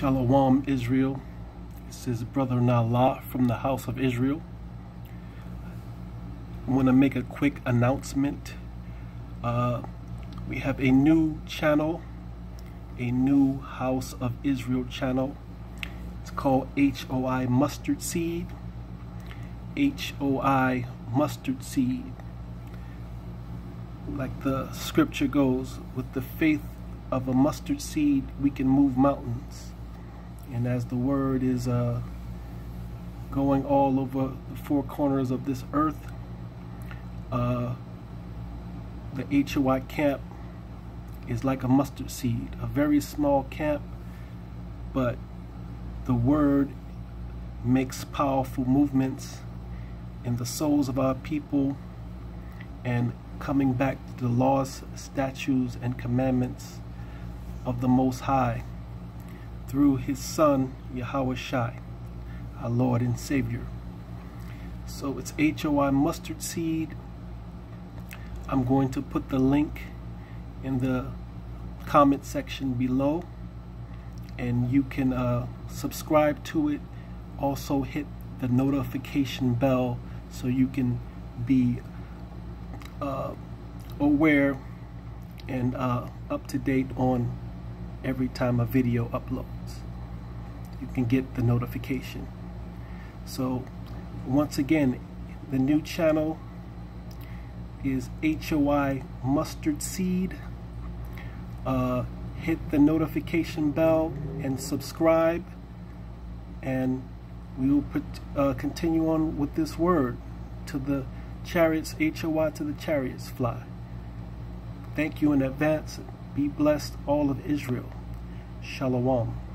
Shalom, Israel. This is Brother Nalah from the House of Israel. I want to make a quick announcement. Uh, we have a new channel, a new House of Israel channel. It's called HOI Mustardseed. HOI Mustardseed. Like the scripture goes, with the faith of a mustard seed, we can move mountains. And as the word is uh, going all over the four corners of this earth, uh, the HOI camp is like a mustard seed, a very small camp, but the word makes powerful movements in the souls of our people and coming back to the laws, statutes, and commandments of the Most High through his Son, Yahawashi, our Lord and Savior. So it's HOI Mustardseed. I'm going to put the link in the comment section below and you can uh, subscribe to it. Also hit the notification bell so you can be uh, aware and uh, up to date on every time a video uploads. You can get the notification. So once again, the new channel is HOI Mustardseed. Uh, hit the notification bell and subscribe and we will put, uh, continue on with this word to the chariots, HOI to the chariots fly. Thank you in advance. Be blessed, all of Israel. Shalom.